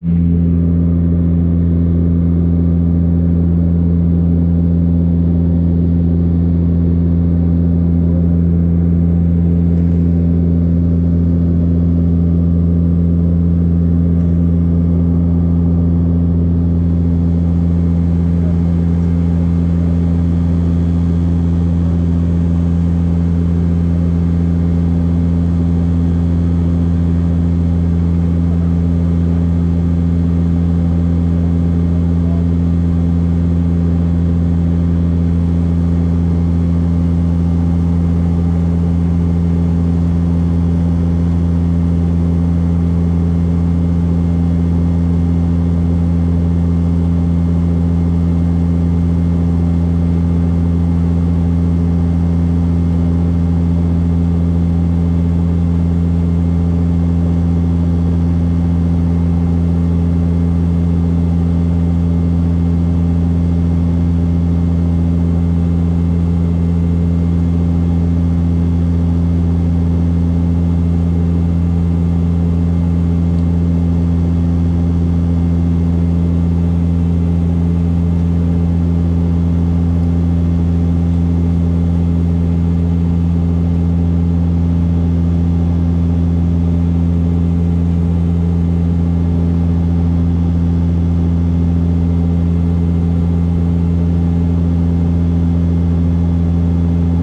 you